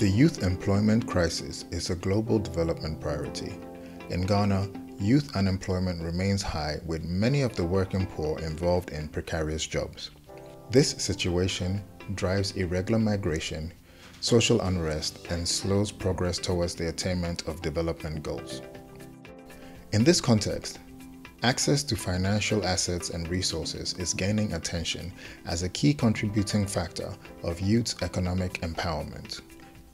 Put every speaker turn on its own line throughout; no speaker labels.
The youth employment crisis is a global development priority. In Ghana, youth unemployment remains high with many of the working poor involved in precarious jobs. This situation drives irregular migration, social unrest, and slows progress towards the attainment of development goals. In this context, access to financial assets and resources is gaining attention as a key contributing factor of youth's economic empowerment.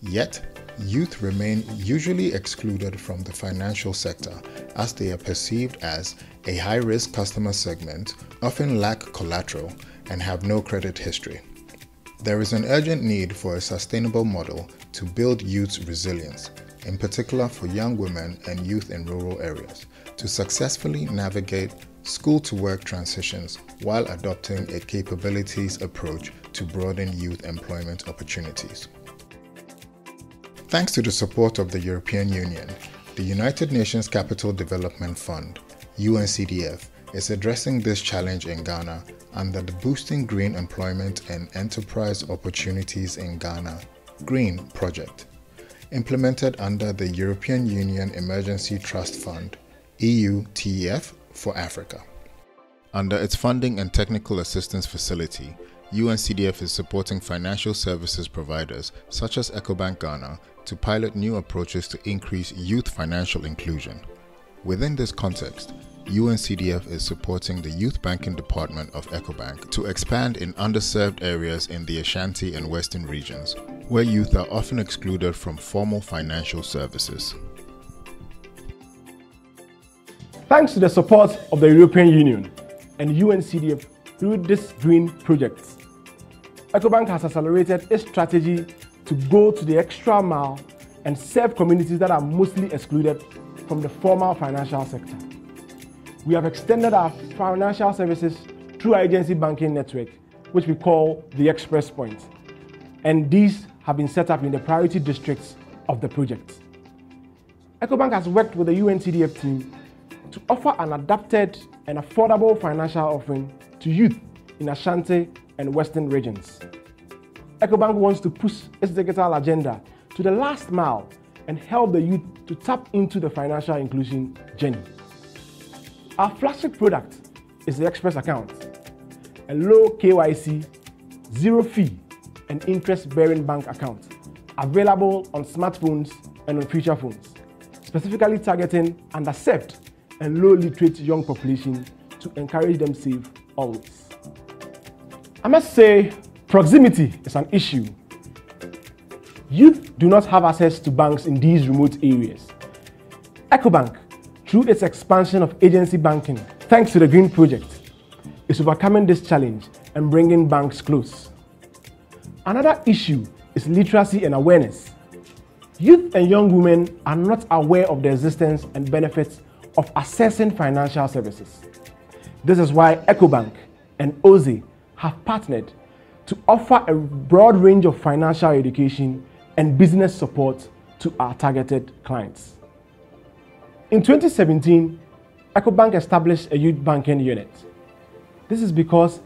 Yet, youth remain usually excluded from the financial sector as they are perceived as a high risk customer segment, often lack collateral, and have no credit history. There is an urgent need for a sustainable model to build youth's resilience, in particular for young women and youth in rural areas, to successfully navigate school to work transitions while adopting a capabilities approach to broaden youth employment opportunities. Thanks to the support of the European Union, the United Nations Capital Development Fund, UNCDF, is addressing this challenge in Ghana under the Boosting Green Employment and Enterprise Opportunities in Ghana GREEN project, implemented under the European Union Emergency Trust Fund EUTF for Africa. Under its funding and technical assistance facility, UNCDF is supporting financial services providers such as EcoBank Ghana to pilot new approaches to increase youth financial inclusion. Within this context, UNCDF is supporting the Youth Banking Department of EcoBank to expand in underserved areas in the Ashanti and Western regions, where youth are often excluded from formal financial services.
Thanks to the support of the European Union and UNCDF through this green project, EcoBank has accelerated its strategy to go to the extra mile and serve communities that are mostly excluded from the formal financial sector. We have extended our financial services through our agency banking network, which we call the Express Point. And these have been set up in the priority districts of the project. EcoBank has worked with the UNCDF team to offer an adapted and affordable financial offering to youth in Ashanti and Western regions. EcoBank wants to push its digital agenda to the last mile and help the youth to tap into the financial inclusion journey. Our flagship product is the Express account, a low KYC, zero fee, and interest bearing bank account available on smartphones and on feature phones, specifically targeting underserved and low literate young population to encourage them save always. I must say, proximity is an issue. Youth do not have access to banks in these remote areas. EcoBank, through its expansion of agency banking, thanks to the Green Project, is overcoming this challenge and bringing banks close. Another issue is literacy and awareness. Youth and young women are not aware of the existence and benefits of accessing financial services. This is why EcoBank and OZE have partnered to offer a broad range of financial education and business support to our targeted clients. In 2017, EcoBank established a youth banking unit. This is because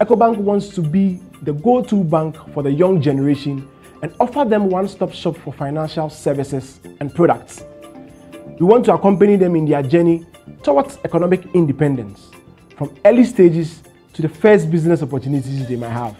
EcoBank wants to be the go to bank for the young generation and offer them one stop shop for financial services and products. We want to accompany them in their journey towards economic independence, from early stages to the first business opportunities they might have.